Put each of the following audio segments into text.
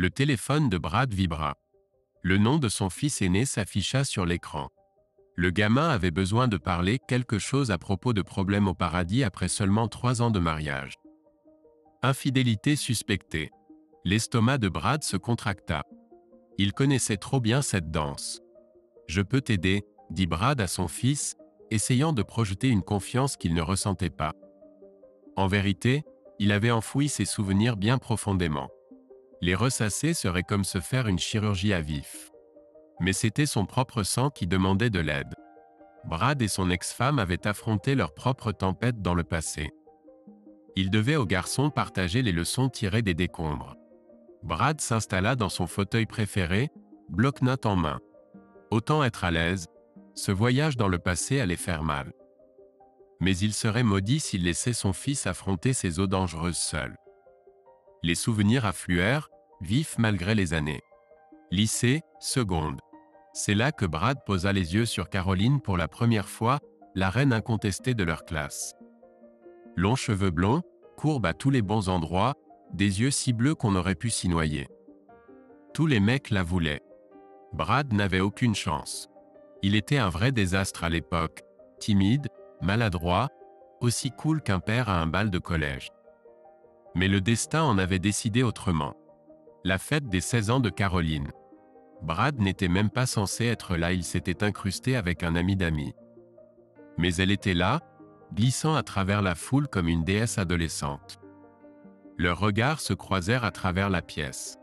Le téléphone de Brad vibra. Le nom de son fils aîné s'afficha sur l'écran. Le gamin avait besoin de parler quelque chose à propos de problèmes au paradis après seulement trois ans de mariage. Infidélité suspectée. L'estomac de Brad se contracta. Il connaissait trop bien cette danse. Je peux t'aider, dit Brad à son fils, essayant de projeter une confiance qu'il ne ressentait pas. En vérité, il avait enfoui ses souvenirs bien profondément. Les ressasser serait comme se faire une chirurgie à vif. Mais c'était son propre sang qui demandait de l'aide. Brad et son ex-femme avaient affronté leur propre tempête dans le passé. Il devait au garçon partager les leçons tirées des décombres. Brad s'installa dans son fauteuil préféré, bloc-notes en main. Autant être à l'aise, ce voyage dans le passé allait faire mal. Mais il serait maudit s'il laissait son fils affronter ces eaux dangereuses seul. Les souvenirs affluèrent, vifs malgré les années. Lycée, seconde. C'est là que Brad posa les yeux sur Caroline pour la première fois, la reine incontestée de leur classe. Longs cheveux blonds, courbe à tous les bons endroits, des yeux si bleus qu'on aurait pu s'y noyer. Tous les mecs la voulaient. Brad n'avait aucune chance. Il était un vrai désastre à l'époque, timide, maladroit, aussi cool qu'un père à un bal de collège. Mais le destin en avait décidé autrement. La fête des 16 ans de Caroline. Brad n'était même pas censé être là, il s'était incrusté avec un ami d'amis. Mais elle était là, glissant à travers la foule comme une déesse adolescente. Leurs regards se croisèrent à travers la pièce.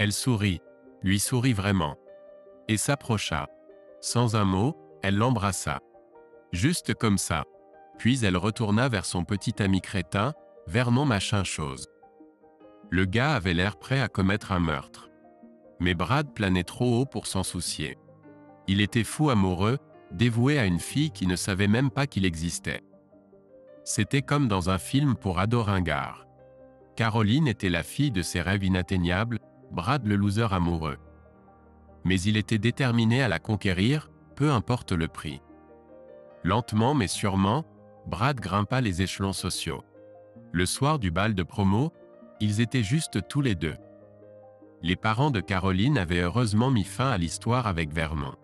Elle sourit, lui sourit vraiment. Et s'approcha. Sans un mot, elle l'embrassa. Juste comme ça. Puis elle retourna vers son petit ami crétin, Vernon machin chose. Le gars avait l'air prêt à commettre un meurtre. Mais Brad planait trop haut pour s'en soucier. Il était fou amoureux, dévoué à une fille qui ne savait même pas qu'il existait. C'était comme dans un film pour ado ringard. Caroline était la fille de ses rêves inatteignables, Brad le loser amoureux. Mais il était déterminé à la conquérir, peu importe le prix. Lentement mais sûrement, Brad grimpa les échelons sociaux. Le soir du bal de promo, ils étaient juste tous les deux. Les parents de Caroline avaient heureusement mis fin à l'histoire avec Vernon.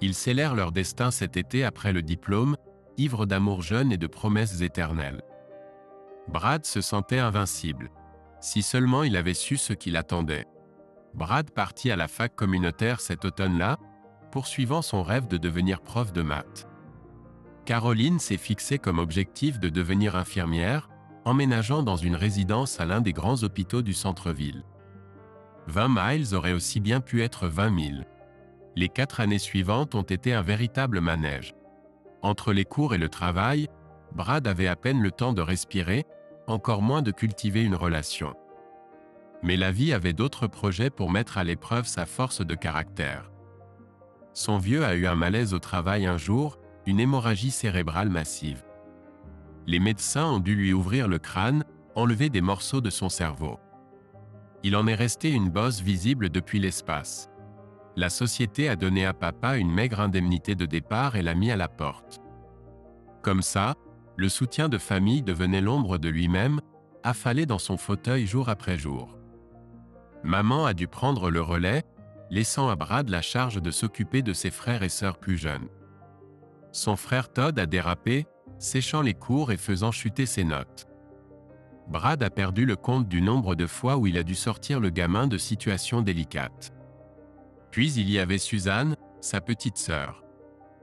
Ils scellèrent leur destin cet été après le diplôme, ivres d'amour jeune et de promesses éternelles. Brad se sentait invincible. Si seulement il avait su ce qu'il attendait. Brad partit à la fac communautaire cet automne-là, poursuivant son rêve de devenir prof de maths. Caroline s'est fixée comme objectif de devenir infirmière, emménageant dans une résidence à l'un des grands hôpitaux du centre-ville. 20 miles aurait aussi bien pu être 20 000. Les quatre années suivantes ont été un véritable manège. Entre les cours et le travail, Brad avait à peine le temps de respirer, encore moins de cultiver une relation. Mais la vie avait d'autres projets pour mettre à l'épreuve sa force de caractère. Son vieux a eu un malaise au travail un jour, une hémorragie cérébrale massive. Les médecins ont dû lui ouvrir le crâne, enlever des morceaux de son cerveau. Il en est resté une bosse visible depuis l'espace la société a donné à papa une maigre indemnité de départ et l'a mis à la porte. Comme ça, le soutien de famille devenait l'ombre de lui-même, affalé dans son fauteuil jour après jour. Maman a dû prendre le relais, laissant à Brad la charge de s'occuper de ses frères et sœurs plus jeunes. Son frère Todd a dérapé, séchant les cours et faisant chuter ses notes. Brad a perdu le compte du nombre de fois où il a dû sortir le gamin de situations délicates. Puis il y avait Suzanne, sa petite sœur.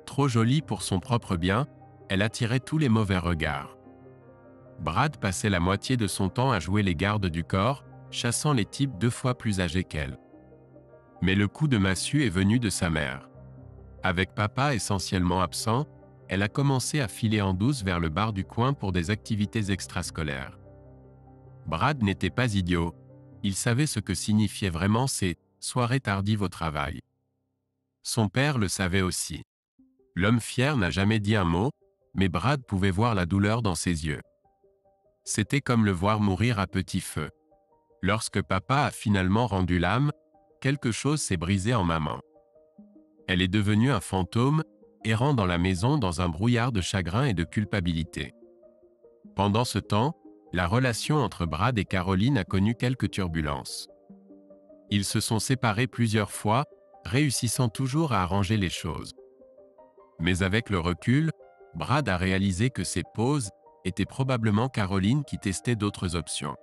Trop jolie pour son propre bien, elle attirait tous les mauvais regards. Brad passait la moitié de son temps à jouer les gardes du corps, chassant les types deux fois plus âgés qu'elle. Mais le coup de massue est venu de sa mère. Avec papa essentiellement absent, elle a commencé à filer en douce vers le bar du coin pour des activités extrascolaires. Brad n'était pas idiot. Il savait ce que signifiaient vraiment ces soirée tardive au travail. Son père le savait aussi. L'homme fier n'a jamais dit un mot, mais Brad pouvait voir la douleur dans ses yeux. C'était comme le voir mourir à petit feu. Lorsque papa a finalement rendu l'âme, quelque chose s'est brisé en maman. Elle est devenue un fantôme, errant dans la maison dans un brouillard de chagrin et de culpabilité. Pendant ce temps, la relation entre Brad et Caroline a connu quelques turbulences. Ils se sont séparés plusieurs fois, réussissant toujours à arranger les choses. Mais avec le recul, Brad a réalisé que ces pauses étaient probablement Caroline qui testait d'autres options.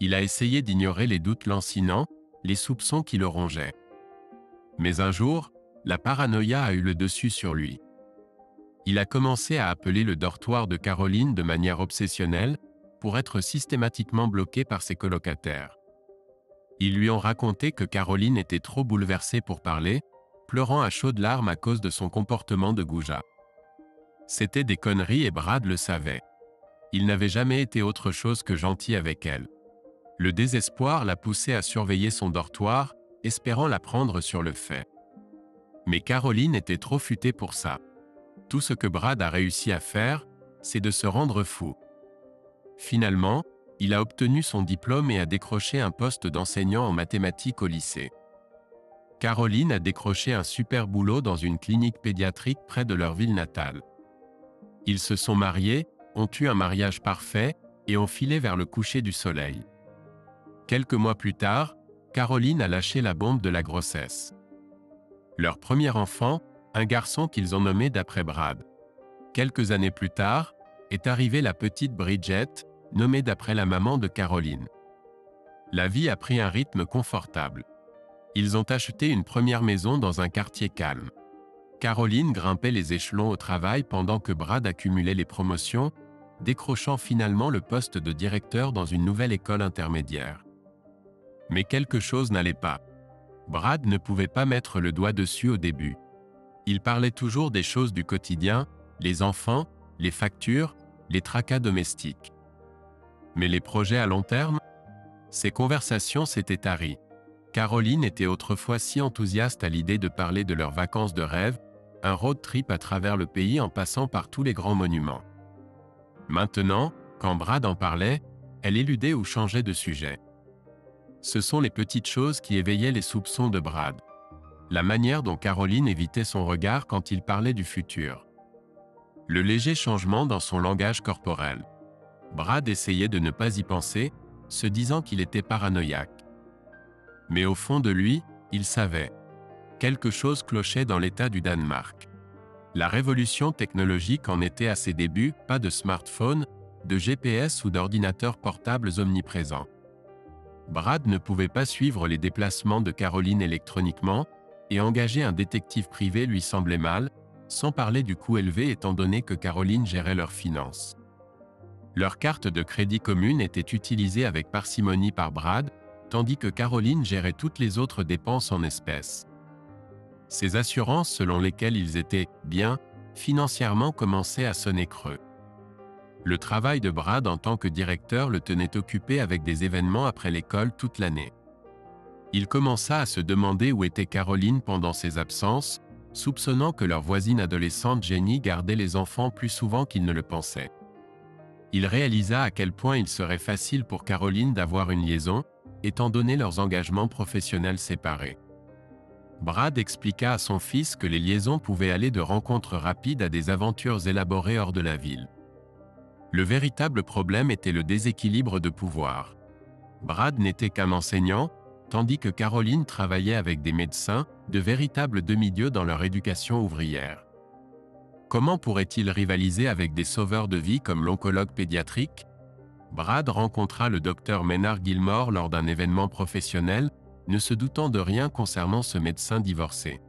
Il a essayé d'ignorer les doutes lancinants, les soupçons qui le rongeaient. Mais un jour, la paranoïa a eu le dessus sur lui. Il a commencé à appeler le dortoir de Caroline de manière obsessionnelle pour être systématiquement bloqué par ses colocataires. Ils lui ont raconté que Caroline était trop bouleversée pour parler, pleurant à chaudes larmes à cause de son comportement de goujat. C'était des conneries et Brad le savait. Il n'avait jamais été autre chose que gentil avec elle. Le désespoir l'a poussé à surveiller son dortoir, espérant la prendre sur le fait. Mais Caroline était trop futée pour ça. Tout ce que Brad a réussi à faire, c'est de se rendre fou. Finalement, il a obtenu son diplôme et a décroché un poste d'enseignant en mathématiques au lycée. Caroline a décroché un super boulot dans une clinique pédiatrique près de leur ville natale. Ils se sont mariés, ont eu un mariage parfait et ont filé vers le coucher du soleil. Quelques mois plus tard, Caroline a lâché la bombe de la grossesse. Leur premier enfant, un garçon qu'ils ont nommé d'après Brad. Quelques années plus tard, est arrivée la petite Bridget, nommée d'après la maman de Caroline. La vie a pris un rythme confortable. Ils ont acheté une première maison dans un quartier calme. Caroline grimpait les échelons au travail pendant que Brad accumulait les promotions, décrochant finalement le poste de directeur dans une nouvelle école intermédiaire. Mais quelque chose n'allait pas. Brad ne pouvait pas mettre le doigt dessus au début. Il parlait toujours des choses du quotidien, les enfants, les factures, les tracas domestiques. Mais les projets à long terme? Ces conversations s'étaient taries. Caroline était autrefois si enthousiaste à l'idée de parler de leurs vacances de rêve, un road trip à travers le pays en passant par tous les grands monuments. Maintenant, quand Brad en parlait, elle éludait ou changeait de sujet. Ce sont les petites choses qui éveillaient les soupçons de Brad. La manière dont Caroline évitait son regard quand il parlait du futur. Le léger changement dans son langage corporel. Brad essayait de ne pas y penser, se disant qu'il était paranoïaque. Mais au fond de lui, il savait. Quelque chose clochait dans l'état du Danemark. La révolution technologique en était à ses débuts, pas de smartphone, de GPS ou d'ordinateurs portables omniprésents. Brad ne pouvait pas suivre les déplacements de Caroline électroniquement, et engager un détective privé lui semblait mal, sans parler du coût élevé étant donné que Caroline gérait leurs finances. Leur carte de crédit commune était utilisée avec parcimonie par Brad, tandis que Caroline gérait toutes les autres dépenses en espèces. Ces assurances selon lesquelles ils étaient bien financièrement commençaient à sonner creux. Le travail de Brad en tant que directeur le tenait occupé avec des événements après l'école toute l'année. Il commença à se demander où était Caroline pendant ses absences, soupçonnant que leur voisine adolescente Jenny gardait les enfants plus souvent qu'il ne le pensait. Il réalisa à quel point il serait facile pour Caroline d'avoir une liaison, étant donné leurs engagements professionnels séparés. Brad expliqua à son fils que les liaisons pouvaient aller de rencontres rapides à des aventures élaborées hors de la ville. Le véritable problème était le déséquilibre de pouvoir. Brad n'était qu'un enseignant, tandis que Caroline travaillait avec des médecins, de véritables demi-dieux dans leur éducation ouvrière. Comment pourrait-il rivaliser avec des sauveurs de vie comme l'oncologue pédiatrique? Brad rencontra le docteur Ménard Gilmore lors d'un événement professionnel, ne se doutant de rien concernant ce médecin divorcé.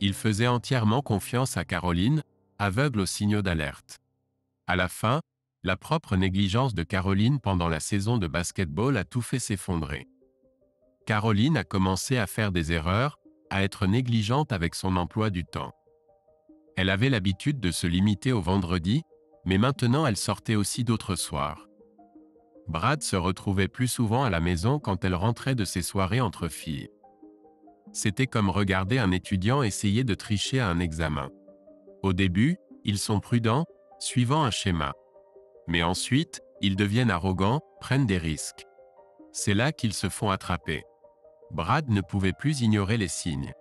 Il faisait entièrement confiance à Caroline, aveugle aux signaux d'alerte. À la fin, la propre négligence de Caroline pendant la saison de basketball a tout fait s'effondrer. Caroline a commencé à faire des erreurs, à être négligente avec son emploi du temps. Elle avait l'habitude de se limiter au vendredi, mais maintenant elle sortait aussi d'autres soirs. Brad se retrouvait plus souvent à la maison quand elle rentrait de ses soirées entre filles. C'était comme regarder un étudiant essayer de tricher à un examen. Au début, ils sont prudents, suivant un schéma. Mais ensuite, ils deviennent arrogants, prennent des risques. C'est là qu'ils se font attraper. Brad ne pouvait plus ignorer les signes.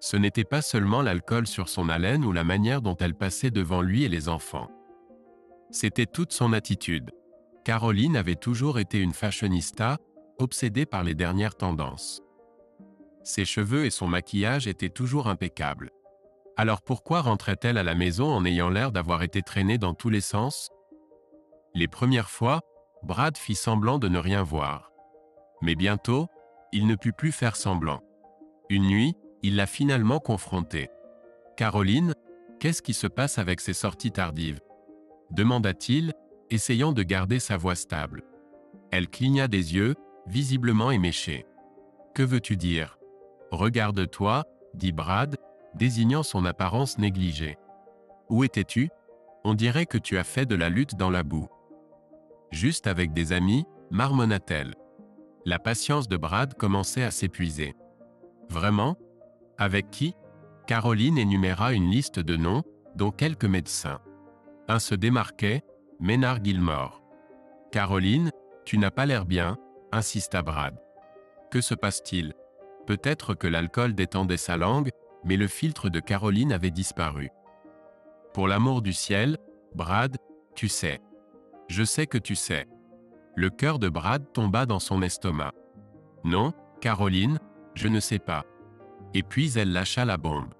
Ce n'était pas seulement l'alcool sur son haleine ou la manière dont elle passait devant lui et les enfants. C'était toute son attitude. Caroline avait toujours été une fashionista, obsédée par les dernières tendances. Ses cheveux et son maquillage étaient toujours impeccables. Alors pourquoi rentrait-elle à la maison en ayant l'air d'avoir été traînée dans tous les sens? Les premières fois, Brad fit semblant de ne rien voir. Mais bientôt, il ne put plus faire semblant. Une nuit, il l'a finalement confrontée. Caroline, qu'est-ce qui se passe avec ces sorties tardives? demanda-t-il, essayant de garder sa voix stable. Elle cligna des yeux, visiblement éméchée. Que veux-tu dire? Regarde-toi, dit Brad, désignant son apparence négligée. Où étais-tu? On dirait que tu as fait de la lutte dans la boue. Juste avec des amis, marmonna-t-elle. La patience de Brad commençait à s'épuiser. Vraiment? Avec qui? Caroline énuméra une liste de noms, dont quelques médecins. Un se démarquait, Ménard Gilmore. Caroline, tu n'as pas l'air bien, insista Brad. Que se passe-t-il? Peut-être que l'alcool détendait sa langue, mais le filtre de Caroline avait disparu. Pour l'amour du ciel, Brad, tu sais. Je sais que tu sais. Le cœur de Brad tomba dans son estomac. Non, Caroline, je ne sais pas. Et puis elle lâcha la bombe.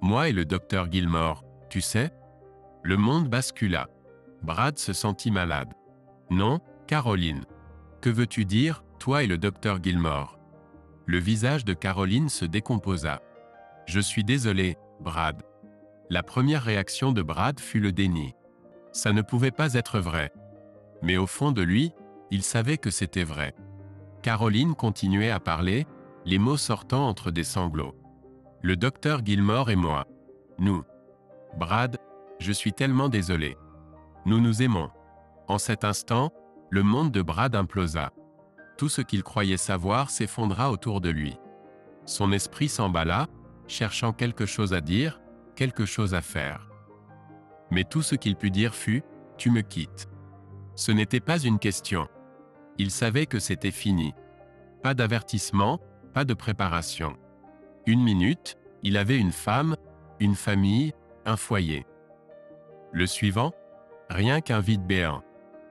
Moi et le docteur Gilmore, tu sais Le monde bascula. Brad se sentit malade. Non, Caroline. Que veux-tu dire, toi et le docteur Gilmore? Le visage de Caroline se décomposa. Je suis désolé, Brad. La première réaction de Brad fut le déni. Ça ne pouvait pas être vrai. Mais au fond de lui, il savait que c'était vrai. Caroline continuait à parler, les mots sortant entre des sanglots. Le docteur Gilmore et moi. Nous. Brad, je suis tellement désolé. Nous nous aimons. En cet instant, le monde de Brad implosa. Tout ce qu'il croyait savoir s'effondra autour de lui. Son esprit s'emballa, cherchant quelque chose à dire, quelque chose à faire. Mais tout ce qu'il put dire fut ⁇ Tu me quittes ⁇ Ce n'était pas une question. Il savait que c'était fini. Pas d'avertissement, pas de préparation. Une minute, il avait une femme, une famille, un foyer. Le suivant Rien qu'un vide béant.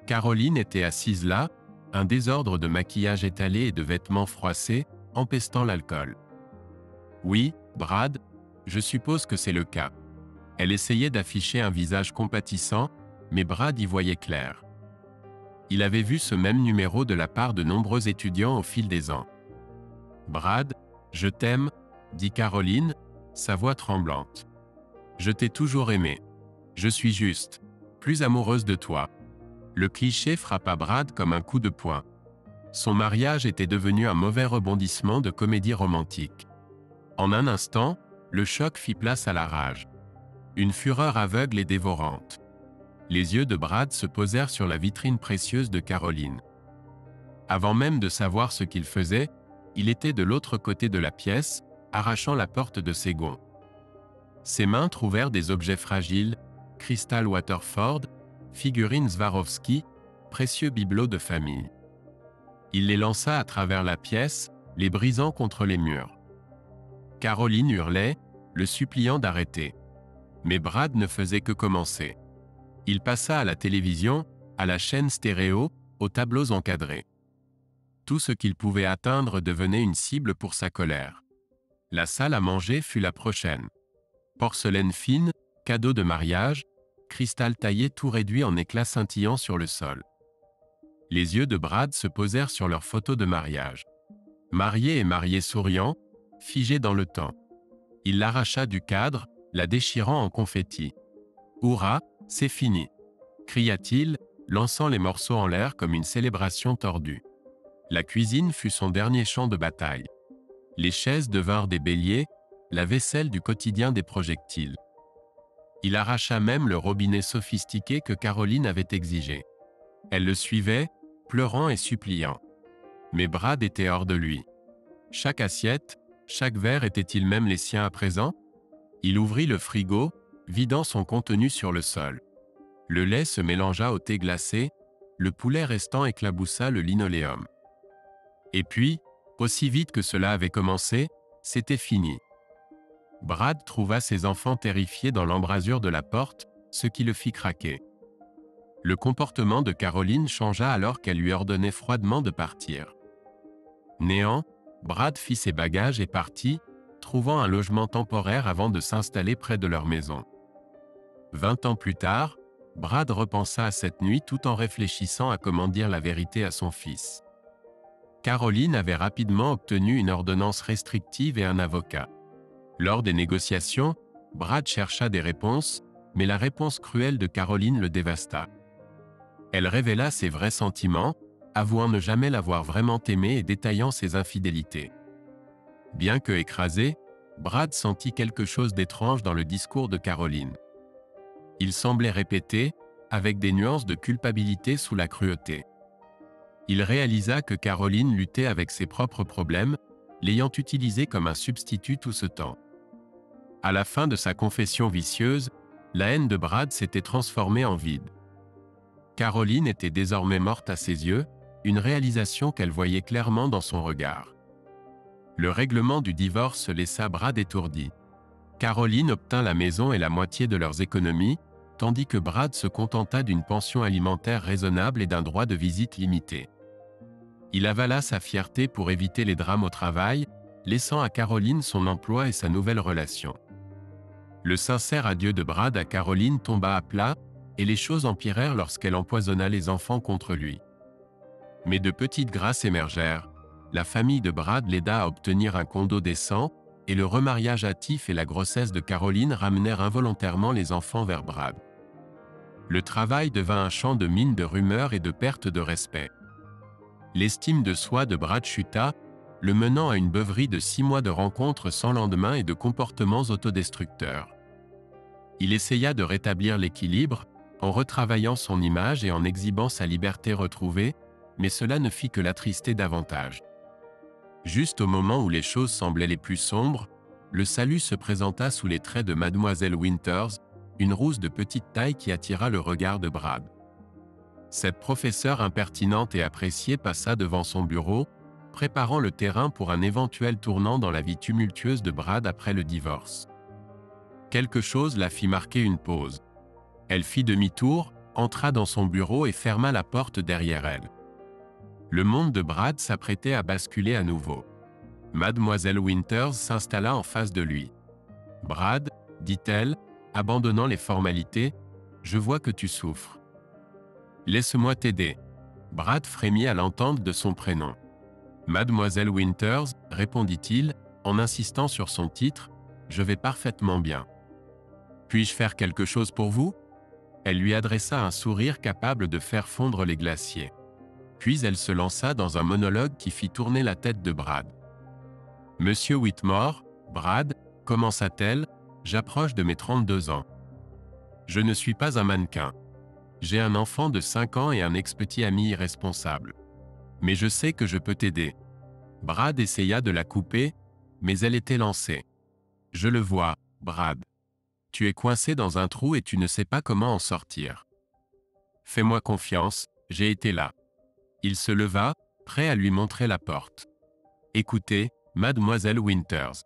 Caroline était assise là, un désordre de maquillage étalé et de vêtements froissés, empestant l'alcool. Oui, Brad, je suppose que c'est le cas. Elle essayait d'afficher un visage compatissant, mais Brad y voyait clair. Il avait vu ce même numéro de la part de nombreux étudiants au fil des ans. Brad, je t'aime, dit Caroline, sa voix tremblante. Je t'ai toujours aimé. Je suis juste, plus amoureuse de toi. Le cliché frappa Brad comme un coup de poing. Son mariage était devenu un mauvais rebondissement de comédie romantique. En un instant, le choc fit place à la rage. Une fureur aveugle et dévorante. Les yeux de Brad se posèrent sur la vitrine précieuse de Caroline. Avant même de savoir ce qu'il faisait, il était de l'autre côté de la pièce, arrachant la porte de ses gonds. Ses mains trouvèrent des objets fragiles, cristal Waterford, figurines Swarovski, précieux bibelots de famille. Il les lança à travers la pièce, les brisant contre les murs. Caroline hurlait, le suppliant d'arrêter. Mais Brad ne faisait que commencer. Il passa à la télévision, à la chaîne stéréo, aux tableaux encadrés. Tout ce qu'il pouvait atteindre devenait une cible pour sa colère. La salle à manger fut la prochaine. Porcelaine fine, cadeau de mariage, cristal taillé tout réduit en éclats scintillants sur le sol. Les yeux de Brad se posèrent sur leur photo de mariage. Marié et marié souriant, figé dans le temps. Il l'arracha du cadre, la déchirant en confetti. Hurrah, c'est fini cria-t-il, lançant les morceaux en l'air comme une célébration tordue. La cuisine fut son dernier champ de bataille. Les chaises devinrent des béliers, la vaisselle du quotidien des projectiles. Il arracha même le robinet sophistiqué que Caroline avait exigé. Elle le suivait, pleurant et suppliant. Mais Brad était hors de lui. Chaque assiette, chaque verre était-il même les siens à présent? Il ouvrit le frigo, vidant son contenu sur le sol. Le lait se mélangea au thé glacé, le poulet restant éclaboussa le linoléum. Et puis, aussi vite que cela avait commencé, c'était fini. Brad trouva ses enfants terrifiés dans l'embrasure de la porte, ce qui le fit craquer. Le comportement de Caroline changea alors qu'elle lui ordonnait froidement de partir. Néant, Brad fit ses bagages et partit, trouvant un logement temporaire avant de s'installer près de leur maison. Vingt ans plus tard, Brad repensa à cette nuit tout en réfléchissant à comment dire la vérité à son fils. Caroline avait rapidement obtenu une ordonnance restrictive et un avocat. Lors des négociations, Brad chercha des réponses, mais la réponse cruelle de Caroline le dévasta. Elle révéla ses vrais sentiments, avouant ne jamais l'avoir vraiment aimé et détaillant ses infidélités. Bien que écrasé, Brad sentit quelque chose d'étrange dans le discours de Caroline. Il semblait répéter, avec des nuances de culpabilité sous la cruauté. Il réalisa que Caroline luttait avec ses propres problèmes, l'ayant utilisé comme un substitut tout ce temps. À la fin de sa confession vicieuse, la haine de Brad s'était transformée en vide. Caroline était désormais morte à ses yeux, une réalisation qu'elle voyait clairement dans son regard. Le règlement du divorce laissa Brad étourdi. Caroline obtint la maison et la moitié de leurs économies, tandis que Brad se contenta d'une pension alimentaire raisonnable et d'un droit de visite limité. Il avala sa fierté pour éviter les drames au travail, laissant à Caroline son emploi et sa nouvelle relation. Le sincère adieu de Brad à Caroline tomba à plat, et les choses empirèrent lorsqu'elle empoisonna les enfants contre lui. Mais de petites grâces émergèrent. La famille de Brad l'aida à obtenir un condo décent, et le remariage hâtif et la grossesse de Caroline ramenèrent involontairement les enfants vers Brad. Le travail devint un champ de mines de rumeurs et de perte de respect. L'estime de soi de Brad chuta, le menant à une beuverie de six mois de rencontres sans lendemain et de comportements autodestructeurs. Il essaya de rétablir l'équilibre, en retravaillant son image et en exhibant sa liberté retrouvée, mais cela ne fit que l'attrister davantage. Juste au moment où les choses semblaient les plus sombres, le salut se présenta sous les traits de mademoiselle Winters, une rousse de petite taille qui attira le regard de Brad. Cette professeure impertinente et appréciée passa devant son bureau, préparant le terrain pour un éventuel tournant dans la vie tumultueuse de Brad après le divorce. Quelque chose la fit marquer une pause. Elle fit demi-tour, entra dans son bureau et ferma la porte derrière elle. Le monde de Brad s'apprêtait à basculer à nouveau. Mademoiselle Winters s'installa en face de lui. Brad, dit-elle, abandonnant les formalités, je vois que tu souffres. Laisse-moi t'aider. Brad frémit à l'entente de son prénom. Mademoiselle Winters, répondit-il, en insistant sur son titre, Je vais parfaitement bien. Puis-je faire quelque chose pour vous? Elle lui adressa un sourire capable de faire fondre les glaciers. Puis elle se lança dans un monologue qui fit tourner la tête de Brad. Monsieur Whitmore, Brad, commença-t-elle, j'approche de mes 32 ans. Je ne suis pas un mannequin. J'ai un enfant de 5 ans et un ex-petit ami irresponsable. Mais je sais que je peux t'aider. Brad essaya de la couper, mais elle était lancée. Je le vois, Brad. Tu es coincé dans un trou et tu ne sais pas comment en sortir. Fais-moi confiance, j'ai été là. Il se leva, prêt à lui montrer la porte. Écoutez, mademoiselle Winters.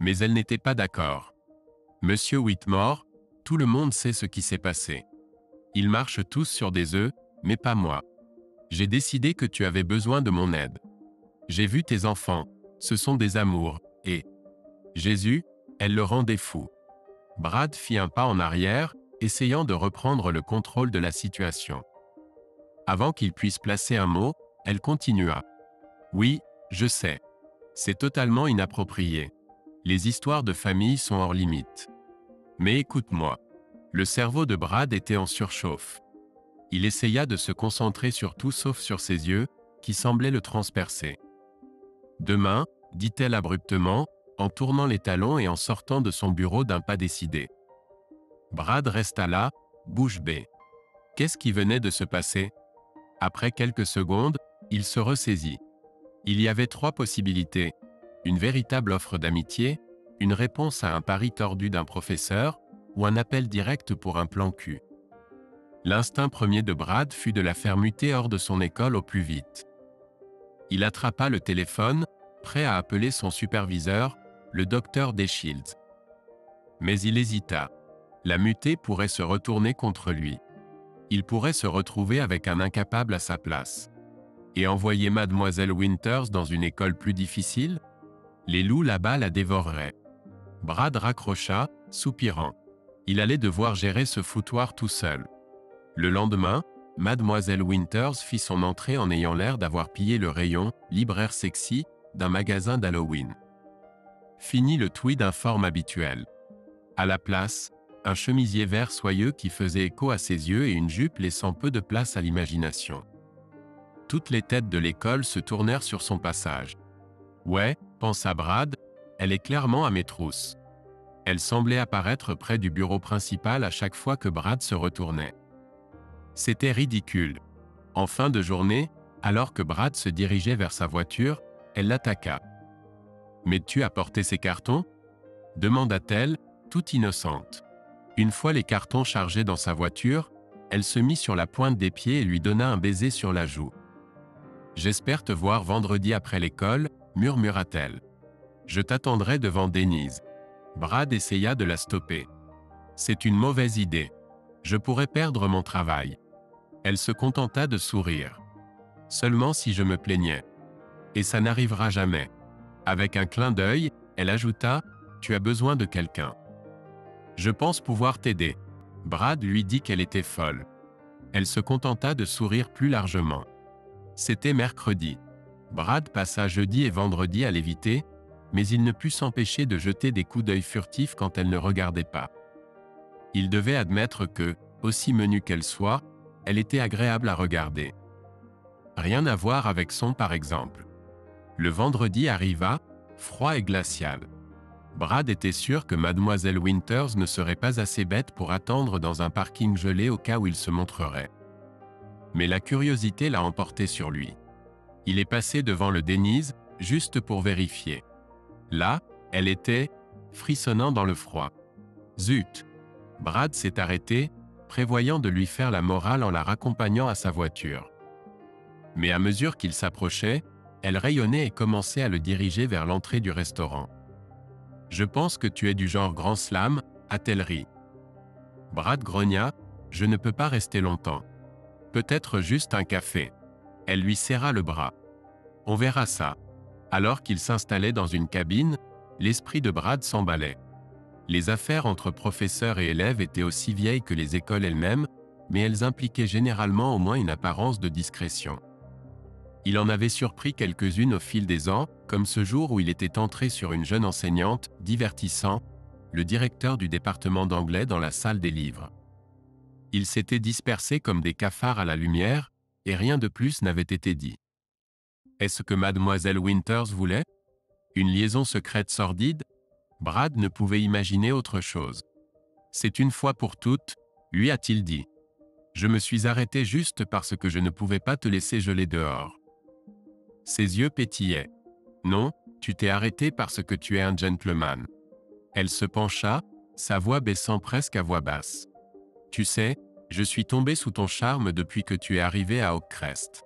Mais elle n'était pas d'accord. Monsieur Whitmore, tout le monde sait ce qui s'est passé. Ils marchent tous sur des œufs, mais pas moi. J'ai décidé que tu avais besoin de mon aide. J'ai vu tes enfants, ce sont des amours, et Jésus, elle le rendait fou. Brad fit un pas en arrière, essayant de reprendre le contrôle de la situation. Avant qu'il puisse placer un mot, elle continua. Oui, je sais. C'est totalement inapproprié. Les histoires de famille sont hors limite. Mais écoute-moi. Le cerveau de Brad était en surchauffe. Il essaya de se concentrer sur tout sauf sur ses yeux, qui semblaient le transpercer. Demain, dit-elle abruptement, en tournant les talons et en sortant de son bureau d'un pas décidé. Brad resta là, bouche bée. Qu'est-ce qui venait de se passer? Après quelques secondes, il se ressaisit. Il y avait trois possibilités. Une véritable offre d'amitié, une réponse à un pari tordu d'un professeur, ou un appel direct pour un plan cul. L'instinct premier de Brad fut de la faire muter hors de son école au plus vite. Il attrapa le téléphone, prêt à appeler son superviseur, le docteur Deshields. Mais il hésita. La mutée pourrait se retourner contre lui. Il pourrait se retrouver avec un incapable à sa place. Et envoyer mademoiselle Winters dans une école plus difficile? Les loups là-bas la dévoreraient. Brad raccrocha, soupirant. Il allait devoir gérer ce foutoir tout seul. Le lendemain, mademoiselle Winters fit son entrée en ayant l'air d'avoir pillé le rayon, libraire sexy, d'un magasin d'Halloween. Fini le tweed informe habituel. À la place, un chemisier vert soyeux qui faisait écho à ses yeux et une jupe laissant peu de place à l'imagination. Toutes les têtes de l'école se tournèrent sur son passage. Ouais, pensa Brad, elle est clairement à mes trousses. Elle semblait apparaître près du bureau principal à chaque fois que Brad se retournait. C'était ridicule. En fin de journée, alors que Brad se dirigeait vers sa voiture, elle l'attaqua. Mais tu as porté ces cartons? demanda-t-elle, toute innocente. Une fois les cartons chargés dans sa voiture, elle se mit sur la pointe des pieds et lui donna un baiser sur la joue. J'espère te voir vendredi après l'école, murmura-t-elle. Je t'attendrai devant Denise. Brad essaya de la stopper. C'est une mauvaise idée. Je pourrais perdre mon travail. Elle se contenta de sourire. Seulement si je me plaignais. Et ça n'arrivera jamais. Avec un clin d'œil, elle ajouta Tu as besoin de quelqu'un. Je pense pouvoir t'aider. Brad lui dit qu'elle était folle. Elle se contenta de sourire plus largement. C'était mercredi. Brad passa jeudi et vendredi à l'éviter, mais il ne put s'empêcher de jeter des coups d'œil furtifs quand elle ne regardait pas. Il devait admettre que, aussi menue qu'elle soit, elle était agréable à regarder. Rien à voir avec son par exemple. Le vendredi arriva, froid et glacial. Brad était sûr que mademoiselle Winters ne serait pas assez bête pour attendre dans un parking gelé au cas où il se montrerait. Mais la curiosité l'a emporté sur lui. Il est passé devant le Denise, juste pour vérifier. Là, elle était, frissonnant dans le froid. Zut Brad s'est arrêté, prévoyant de lui faire la morale en la raccompagnant à sa voiture. Mais à mesure qu'il s'approchait, elle rayonnait et commençait à le diriger vers l'entrée du restaurant. Je pense que tu es du genre grand slam, a-t-elle ri. Brad grogna, je ne peux pas rester longtemps. Peut-être juste un café. Elle lui serra le bras. On verra ça. Alors qu'il s'installait dans une cabine, l'esprit de Brad s'emballait. Les affaires entre professeurs et élèves étaient aussi vieilles que les écoles elles-mêmes, mais elles impliquaient généralement au moins une apparence de discrétion. Il en avait surpris quelques-unes au fil des ans, comme ce jour où il était entré sur une jeune enseignante, divertissant, le directeur du département d'anglais dans la salle des livres. Ils s'étaient dispersés comme des cafards à la lumière, et rien de plus n'avait été dit. Est-ce que mademoiselle Winters voulait Une liaison secrète sordide? Brad ne pouvait imaginer autre chose. C'est une fois pour toutes, lui a-t-il dit. Je me suis arrêté juste parce que je ne pouvais pas te laisser geler dehors. Ses yeux pétillaient. Non, tu t'es arrêté parce que tu es un gentleman. Elle se pencha, sa voix baissant presque à voix basse. Tu sais, je suis tombé sous ton charme depuis que tu es arrivé à Oakcrest.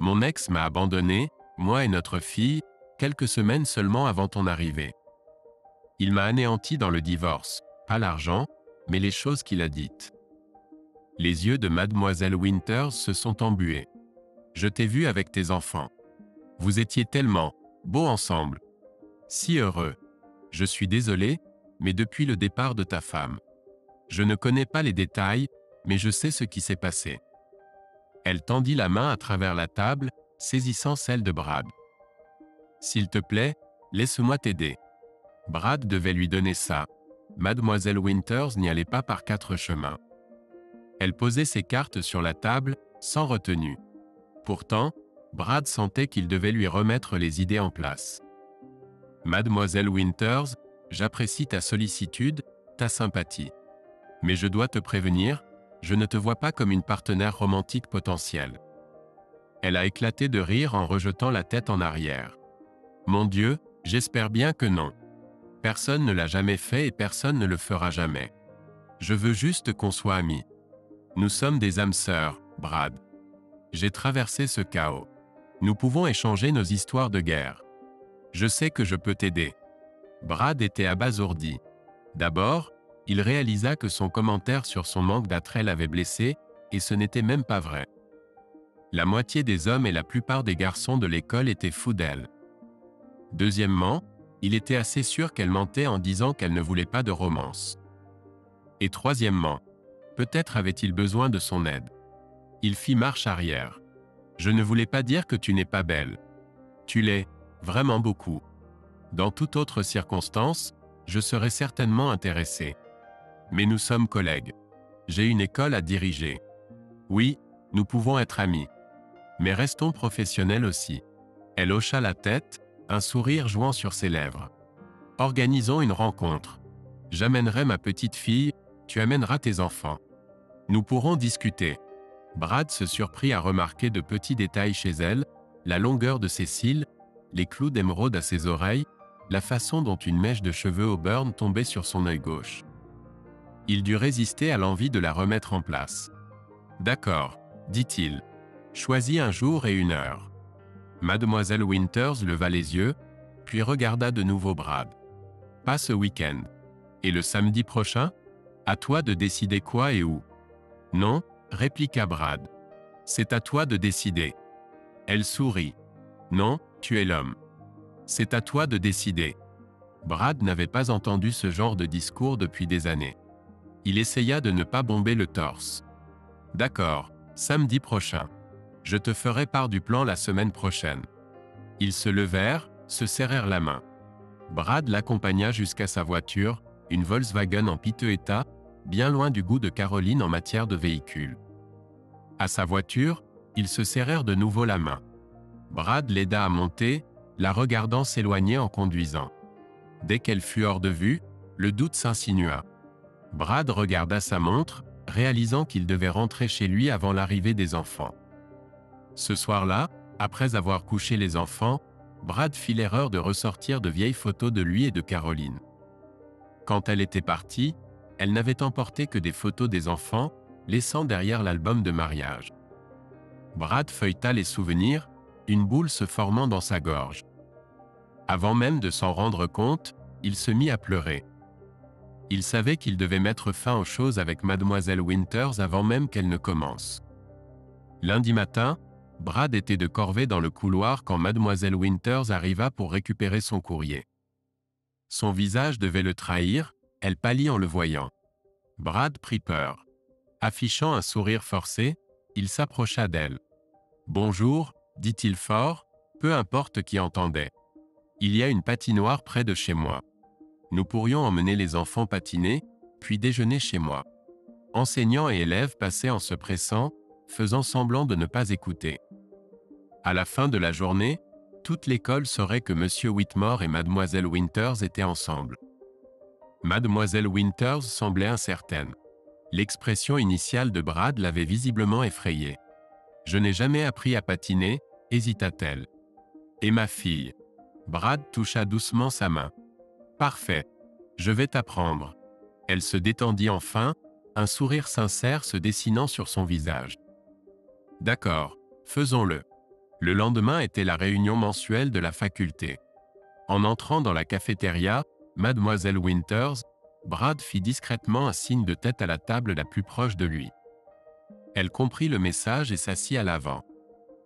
Mon ex m'a abandonné, moi et notre fille, quelques semaines seulement avant ton arrivée. Il m'a anéanti dans le divorce, pas l'argent, mais les choses qu'il a dites. Les yeux de mademoiselle Winters se sont embués. Je t'ai vu avec tes enfants. Vous étiez tellement beaux ensemble. Si heureux. Je suis désolé, mais depuis le départ de ta femme. Je ne connais pas les détails, mais je sais ce qui s'est passé. Elle tendit la main à travers la table, saisissant celle de Brad. S'il te plaît, laisse-moi t'aider. Brad devait lui donner ça. Mademoiselle Winters n'y allait pas par quatre chemins. Elle posait ses cartes sur la table, sans retenue. Pourtant, Brad sentait qu'il devait lui remettre les idées en place. Mademoiselle Winters, j'apprécie ta sollicitude, ta sympathie. Mais je dois te prévenir, je ne te vois pas comme une partenaire romantique potentielle. Elle a éclaté de rire en rejetant la tête en arrière. Mon Dieu, j'espère bien que non. Personne ne l'a jamais fait et personne ne le fera jamais. Je veux juste qu'on soit amis. Nous sommes des âmes sœurs, Brad. J'ai traversé ce chaos. Nous pouvons échanger nos histoires de guerre. Je sais que je peux t'aider. Brad était abasourdi. D'abord, il réalisa que son commentaire sur son manque d'attrait l'avait blessé, et ce n'était même pas vrai. La moitié des hommes et la plupart des garçons de l'école étaient fous d'elle. Deuxièmement, il était assez sûr qu'elle mentait en disant qu'elle ne voulait pas de romance. Et troisièmement, peut-être avait-il besoin de son aide. Il fit marche arrière. Je ne voulais pas dire que tu n'es pas belle. Tu l'es, vraiment beaucoup. Dans toute autre circonstance, je serais certainement intéressé. Mais nous sommes collègues. J'ai une école à diriger. Oui, nous pouvons être amis. Mais restons professionnels aussi. Elle hocha la tête, un sourire jouant sur ses lèvres. Organisons une rencontre. J'amènerai ma petite fille, tu amèneras tes enfants. Nous pourrons discuter. Brad se surprit à remarquer de petits détails chez elle, la longueur de ses cils, les clous d'émeraude à ses oreilles, la façon dont une mèche de cheveux au burn tombait sur son œil gauche. Il dut résister à l'envie de la remettre en place. D'accord, dit-il. Choisis un jour et une heure. Mademoiselle Winters leva les yeux, puis regarda de nouveau Brad. Pas ce week-end. Et le samedi prochain? À toi de décider quoi et où. Non, répliqua Brad. C'est à toi de décider. Elle sourit. Non, tu es l'homme. C'est à toi de décider. Brad n'avait pas entendu ce genre de discours depuis des années. Il essaya de ne pas bomber le torse. D'accord, samedi prochain. Je te ferai part du plan la semaine prochaine. Ils se levèrent, se serrèrent la main. Brad l'accompagna jusqu'à sa voiture, une Volkswagen en piteux état, bien loin du goût de Caroline en matière de véhicule. À sa voiture, ils se serrèrent de nouveau la main. Brad l'aida à monter, la regardant s'éloigner en conduisant. Dès qu'elle fut hors de vue, le doute s'insinua. Brad regarda sa montre, réalisant qu'il devait rentrer chez lui avant l'arrivée des enfants. Ce soir-là, après avoir couché les enfants, Brad fit l'erreur de ressortir de vieilles photos de lui et de Caroline. Quand elle était partie, elle n'avait emporté que des photos des enfants, laissant derrière l'album de mariage. Brad feuilleta les souvenirs, une boule se formant dans sa gorge. Avant même de s'en rendre compte, il se mit à pleurer. Il savait qu'il devait mettre fin aux choses avec mademoiselle Winters avant même qu'elle ne commence. Lundi matin, Brad était de corvée dans le couloir quand mademoiselle Winters arriva pour récupérer son courrier. Son visage devait le trahir, elle pâlit en le voyant. Brad prit peur. Affichant un sourire forcé, il s'approcha d'elle. Bonjour, dit-il fort, peu importe qui entendait. Il y a une patinoire près de chez moi. Nous pourrions emmener les enfants patiner, puis déjeuner chez moi. Enseignants et élèves passaient en se pressant, faisant semblant de ne pas écouter. À la fin de la journée, toute l'école saurait que M. Whitmore et Mademoiselle Winters étaient ensemble. Mademoiselle Winters semblait incertaine. L'expression initiale de Brad l'avait visiblement effrayée. Je n'ai jamais appris à patiner, hésita-t-elle. Et ma fille Brad toucha doucement sa main. Parfait. Je vais t'apprendre. Elle se détendit enfin, un sourire sincère se dessinant sur son visage. D'accord, faisons-le. Le lendemain était la réunion mensuelle de la faculté. En entrant dans la cafétéria, Mademoiselle Winters, Brad fit discrètement un signe de tête à la table la plus proche de lui. Elle comprit le message et s'assit à l'avant.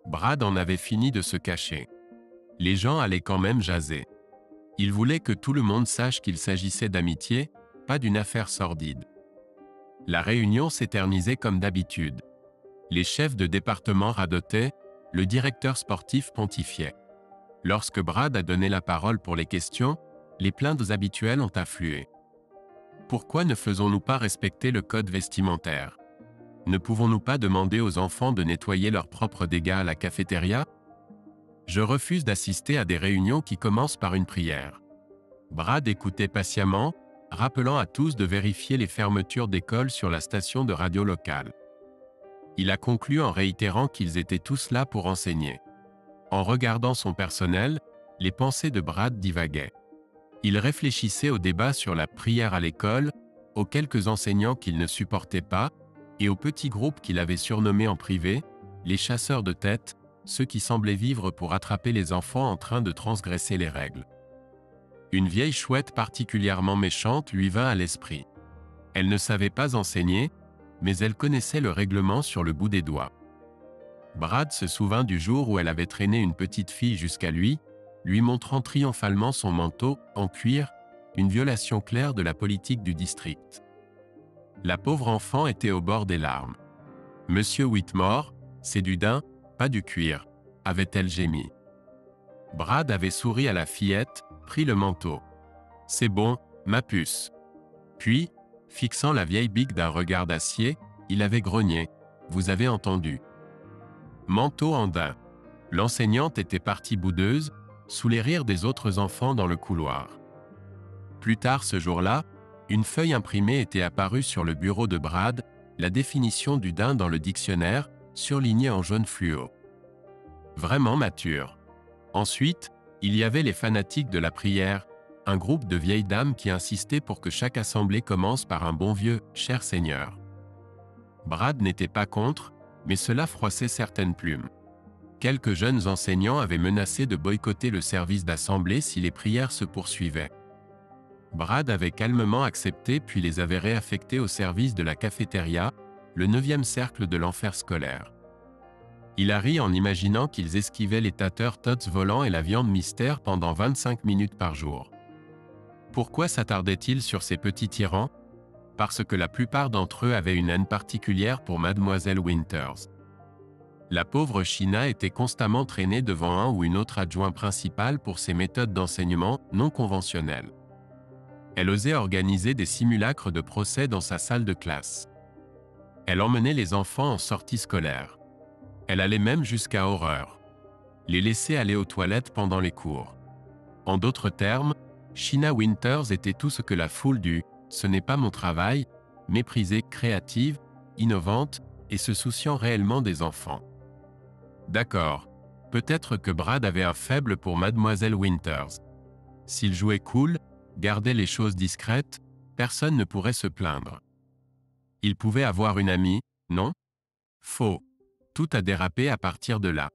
Brad en avait fini de se cacher les gens allaient quand même jaser. Il voulait que tout le monde sache qu'il s'agissait d'amitié, pas d'une affaire sordide. La réunion s'éternisait comme d'habitude. Les chefs de département radotaient, le directeur sportif pontifiait. Lorsque Brad a donné la parole pour les questions, les plaintes habituelles ont afflué. Pourquoi ne faisons-nous pas respecter le code vestimentaire? Ne pouvons-nous pas demander aux enfants de nettoyer leurs propres dégâts à la cafétéria? Je refuse d'assister à des réunions qui commencent par une prière. Brad écoutait patiemment, rappelant à tous de vérifier les fermetures d'écoles sur la station de radio locale. Il a conclu en réitérant qu'ils étaient tous là pour enseigner. En regardant son personnel, les pensées de Brad divaguaient. Il réfléchissait au débat sur la prière à l'école, aux quelques enseignants qu'il ne supportait pas, et aux petits groupes qu'il avait surnommés en privé, les chasseurs de tête, ceux qui semblaient vivre pour attraper les enfants en train de transgresser les règles. Une vieille chouette particulièrement méchante lui vint à l'esprit. Elle ne savait pas enseigner, mais elle connaissait le règlement sur le bout des doigts. Brad se souvint du jour où elle avait traîné une petite fille jusqu'à lui, lui montrant triomphalement son manteau, en cuir, une violation claire de la politique du district. La pauvre enfant était au bord des larmes. Monsieur Whitmore, c'est du daim, pas du cuir, avait-elle gémi. Brad avait souri à la fillette, pris le manteau. C'est bon, ma puce. Puis, fixant la vieille bique d'un regard d'acier, il avait grogné. Vous avez entendu. Manteau en daim. L'enseignante était partie boudeuse, sous les rires des autres enfants dans le couloir. Plus tard ce jour-là, une feuille imprimée était apparue sur le bureau de Brad, la définition du daim dans le dictionnaire, surlignée en jaune fluo. Vraiment mature. Ensuite, il y avait les fanatiques de la prière, un groupe de vieilles dames qui insistaient pour que chaque assemblée commence par un bon vieux « cher Seigneur ». Brad n'était pas contre, mais cela froissait certaines plumes. Quelques jeunes enseignants avaient menacé de boycotter le service d'assemblée si les prières se poursuivaient. Brad avait calmement accepté puis les avait réaffectés au service de la cafétéria, le neuvième cercle de l'enfer scolaire. Il a ri en imaginant qu'ils esquivaient les tâteurs tots volants et la viande mystère pendant 25 minutes par jour. Pourquoi s'attardait-il sur ces petits tyrans? Parce que la plupart d'entre eux avaient une haine particulière pour mademoiselle Winters. La pauvre China était constamment traînée devant un ou une autre adjoint principal pour ses méthodes d'enseignement non conventionnelles. Elle osait organiser des simulacres de procès dans sa salle de classe. Elle emmenait les enfants en sortie scolaire. Elle allait même jusqu'à horreur. Les laisser aller aux toilettes pendant les cours. En d'autres termes, China Winters était tout ce que la foule du ⁇ ce n'est pas mon travail ⁇ méprisée créative, innovante et se souciant réellement des enfants. D'accord, peut-être que Brad avait un faible pour mademoiselle Winters. S'il jouait cool, gardait les choses discrètes, personne ne pourrait se plaindre. Il pouvait avoir une amie, non? Faux. Tout a dérapé à partir de là.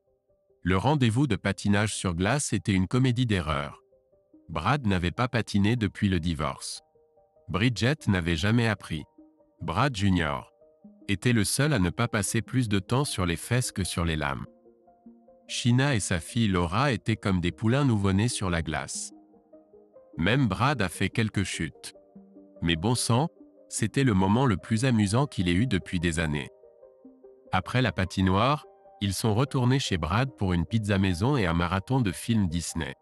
Le rendez-vous de patinage sur glace était une comédie d'erreur. Brad n'avait pas patiné depuis le divorce. Bridget n'avait jamais appris. Brad Jr. était le seul à ne pas passer plus de temps sur les fesses que sur les lames. China et sa fille Laura étaient comme des poulains nouveau-nés sur la glace. Même Brad a fait quelques chutes. Mais bon sang, c'était le moment le plus amusant qu'il ait eu depuis des années. Après la patinoire, ils sont retournés chez Brad pour une pizza maison et un marathon de films Disney.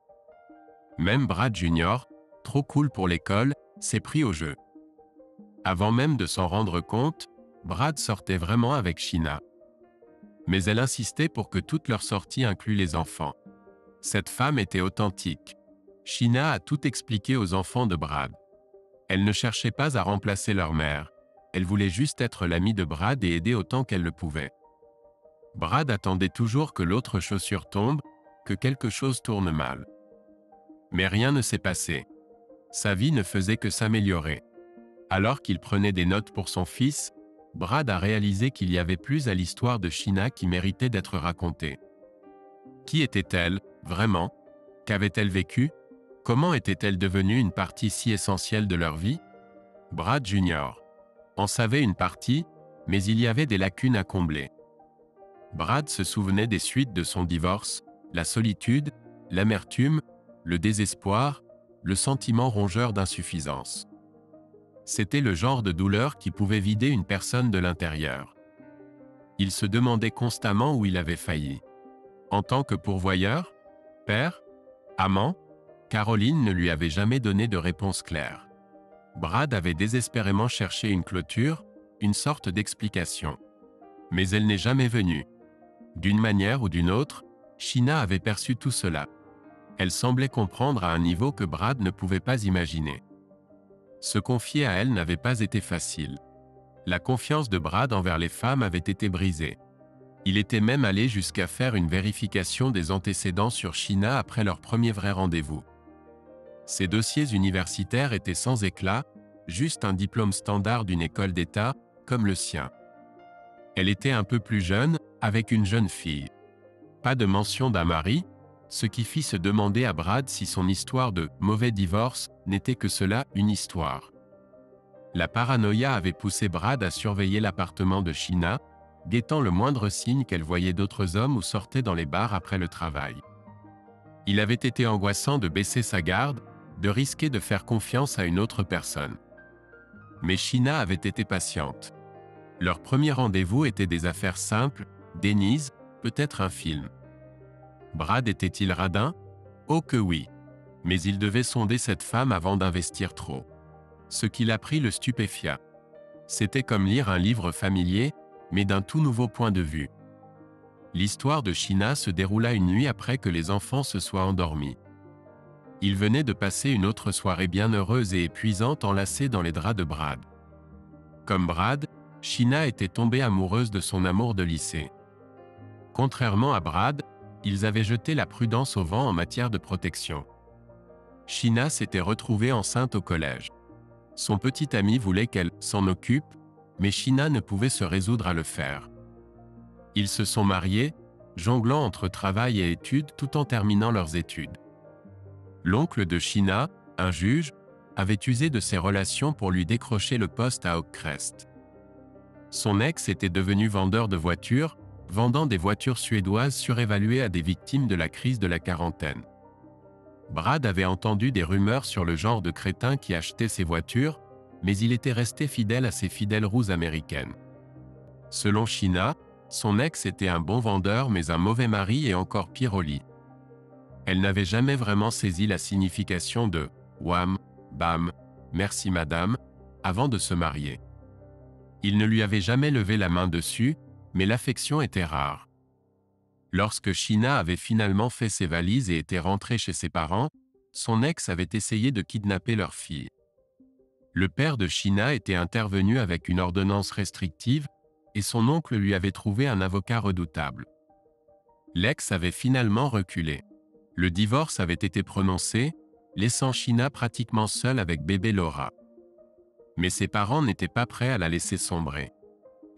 Même Brad Jr., trop cool pour l'école, s'est pris au jeu. Avant même de s'en rendre compte, Brad sortait vraiment avec China. Mais elle insistait pour que toute leur sortie inclue les enfants. Cette femme était authentique. China a tout expliqué aux enfants de Brad. Elle ne cherchait pas à remplacer leur mère, elle voulait juste être l'amie de Brad et aider autant qu'elle le pouvait. Brad attendait toujours que l'autre chaussure tombe, que quelque chose tourne mal. Mais rien ne s'est passé. Sa vie ne faisait que s'améliorer. Alors qu'il prenait des notes pour son fils, Brad a réalisé qu'il y avait plus à l'histoire de China qui méritait d'être racontée. Qui était-elle, vraiment? Qu'avait-elle vécu? Comment était-elle devenue une partie si essentielle de leur vie? Brad Jr en savait une partie, mais il y avait des lacunes à combler. Brad se souvenait des suites de son divorce, la solitude, l'amertume, le désespoir, le sentiment rongeur d'insuffisance. C'était le genre de douleur qui pouvait vider une personne de l'intérieur. Il se demandait constamment où il avait failli. En tant que pourvoyeur Père Amant Caroline ne lui avait jamais donné de réponse claire. Brad avait désespérément cherché une clôture, une sorte d'explication. Mais elle n'est jamais venue. D'une manière ou d'une autre, China avait perçu tout cela. Elle semblait comprendre à un niveau que Brad ne pouvait pas imaginer. Se confier à elle n'avait pas été facile. La confiance de Brad envers les femmes avait été brisée. Il était même allé jusqu'à faire une vérification des antécédents sur China après leur premier vrai rendez-vous. Ses dossiers universitaires étaient sans éclat, juste un diplôme standard d'une école d'État, comme le sien. Elle était un peu plus jeune, avec une jeune fille. Pas de mention d'un mari, ce qui fit se demander à Brad si son histoire de mauvais divorce n'était que cela, une histoire. La paranoïa avait poussé Brad à surveiller l'appartement de China, guettant le moindre signe qu'elle voyait d'autres hommes ou sortait dans les bars après le travail. Il avait été angoissant de baisser sa garde, de risquer de faire confiance à une autre personne. Mais China avait été patiente. Leur premier rendez-vous était des affaires simples, Denise, peut-être un film. Brad était-il radin? Oh que oui. Mais il devait sonder cette femme avant d'investir trop. Ce qu'il apprit le stupéfia. C'était comme lire un livre familier, mais d'un tout nouveau point de vue. L'histoire de China se déroula une nuit après que les enfants se soient endormis. Il venait de passer une autre soirée bien heureuse et épuisante enlacée dans les draps de Brad. Comme Brad, China était tombée amoureuse de son amour de lycée. Contrairement à Brad, ils avaient jeté la prudence au vent en matière de protection. China s'était retrouvée enceinte au collège. Son petit ami voulait qu'elle s'en occupe, mais China ne pouvait se résoudre à le faire. Ils se sont mariés, jonglant entre travail et études tout en terminant leurs études. L'oncle de China, un juge, avait usé de ses relations pour lui décrocher le poste à Oakcrest. Son ex était devenu vendeur de voitures, vendant des voitures suédoises surévaluées à des victimes de la crise de la quarantaine. Brad avait entendu des rumeurs sur le genre de crétin qui achetait ces voitures, mais il était resté fidèle à ses fidèles roues américaines. Selon China, son ex était un bon vendeur mais un mauvais mari et encore pire au lit. Elle n'avait jamais vraiment saisi la signification de Wham, Bam, merci madame, avant de se marier. Il ne lui avait jamais levé la main dessus, mais l'affection était rare. Lorsque China avait finalement fait ses valises et était rentrée chez ses parents, son ex avait essayé de kidnapper leur fille. Le père de China était intervenu avec une ordonnance restrictive, et son oncle lui avait trouvé un avocat redoutable. L'ex avait finalement reculé. Le divorce avait été prononcé, laissant China pratiquement seule avec bébé Laura. Mais ses parents n'étaient pas prêts à la laisser sombrer.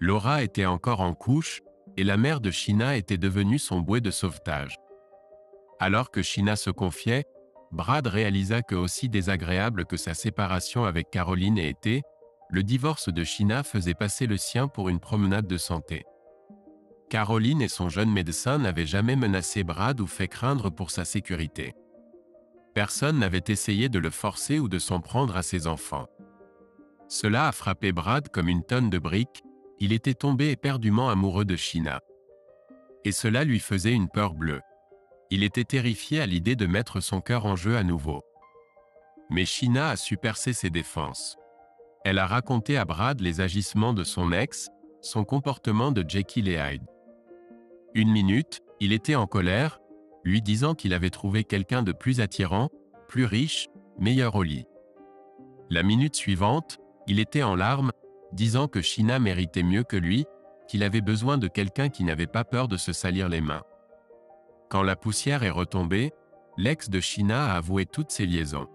Laura était encore en couche, et la mère de China était devenue son bouée de sauvetage. Alors que China se confiait, Brad réalisa que aussi désagréable que sa séparation avec Caroline ait été, le divorce de China faisait passer le sien pour une promenade de santé. Caroline et son jeune médecin n'avaient jamais menacé Brad ou fait craindre pour sa sécurité. Personne n'avait essayé de le forcer ou de s'en prendre à ses enfants. Cela a frappé Brad comme une tonne de briques, il était tombé éperdument amoureux de China. Et cela lui faisait une peur bleue. Il était terrifié à l'idée de mettre son cœur en jeu à nouveau. Mais China a su percer ses défenses. Elle a raconté à Brad les agissements de son ex, son comportement de Jekyll et Hyde. Une minute, il était en colère, lui disant qu'il avait trouvé quelqu'un de plus attirant, plus riche, meilleur au lit. La minute suivante, il était en larmes, disant que China méritait mieux que lui, qu'il avait besoin de quelqu'un qui n'avait pas peur de se salir les mains. Quand la poussière est retombée, l'ex de China a avoué toutes ses liaisons.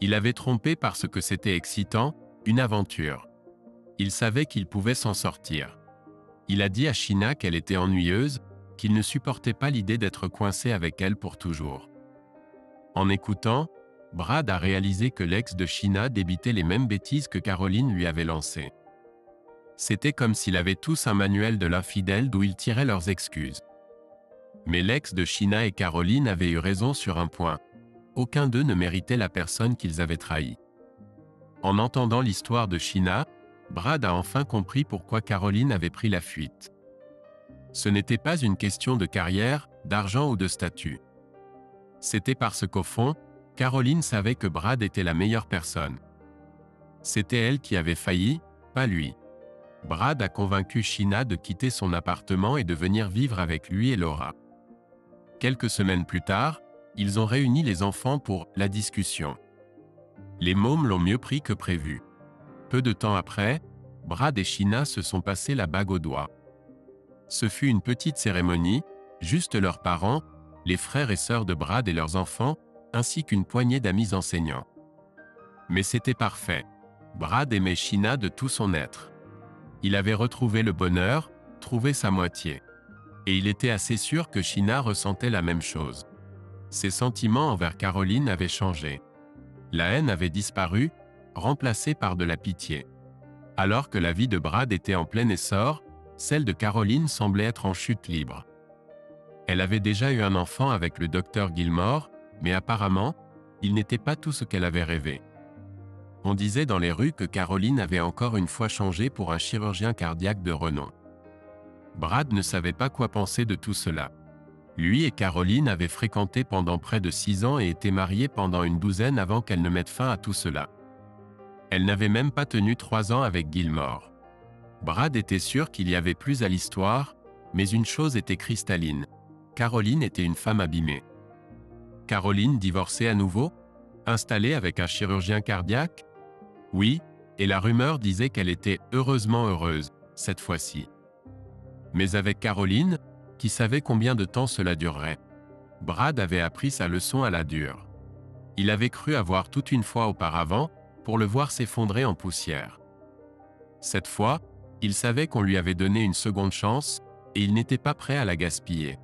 Il avait trompé parce que c'était excitant, une aventure. Il savait qu'il pouvait s'en sortir. Il a dit à China qu'elle était ennuyeuse, qu'il ne supportait pas l'idée d'être coincé avec elle pour toujours. En écoutant, Brad a réalisé que l'ex de China débitait les mêmes bêtises que Caroline lui avait lancées. C'était comme s'il avait tous un manuel de l'infidèle d'où ils tiraient leurs excuses. Mais l'ex de China et Caroline avaient eu raison sur un point. Aucun d'eux ne méritait la personne qu'ils avaient trahie. En entendant l'histoire de China, Brad a enfin compris pourquoi Caroline avait pris la fuite. Ce n'était pas une question de carrière, d'argent ou de statut. C'était parce qu'au fond, Caroline savait que Brad était la meilleure personne. C'était elle qui avait failli, pas lui. Brad a convaincu China de quitter son appartement et de venir vivre avec lui et Laura. Quelques semaines plus tard, ils ont réuni les enfants pour la discussion. Les mômes l'ont mieux pris que prévu. Peu de temps après, Brad et China se sont passés la bague au doigt. Ce fut une petite cérémonie, juste leurs parents, les frères et sœurs de Brad et leurs enfants, ainsi qu'une poignée d'amis enseignants. Mais c'était parfait. Brad aimait China de tout son être. Il avait retrouvé le bonheur, trouvé sa moitié. Et il était assez sûr que China ressentait la même chose. Ses sentiments envers Caroline avaient changé. La haine avait disparu, remplacée par de la pitié. Alors que la vie de Brad était en plein essor, celle de Caroline semblait être en chute libre. Elle avait déjà eu un enfant avec le docteur Gilmore, mais apparemment, il n'était pas tout ce qu'elle avait rêvé. On disait dans les rues que Caroline avait encore une fois changé pour un chirurgien cardiaque de renom. Brad ne savait pas quoi penser de tout cela. Lui et Caroline avaient fréquenté pendant près de six ans et étaient mariés pendant une douzaine avant qu'elle ne mette fin à tout cela. Elle n'avait même pas tenu trois ans avec Gilmore. Brad était sûr qu'il y avait plus à l'histoire, mais une chose était cristalline. Caroline était une femme abîmée. Caroline divorçait à nouveau Installée avec un chirurgien cardiaque? Oui, et la rumeur disait qu'elle était heureusement heureuse, cette fois-ci. Mais avec Caroline, qui savait combien de temps cela durerait. Brad avait appris sa leçon à la dure. Il avait cru avoir toute une fois auparavant, pour le voir s'effondrer en poussière. Cette fois, il savait qu'on lui avait donné une seconde chance, et il n'était pas prêt à la gaspiller.